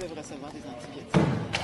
devrait recevoir des antibiotiques.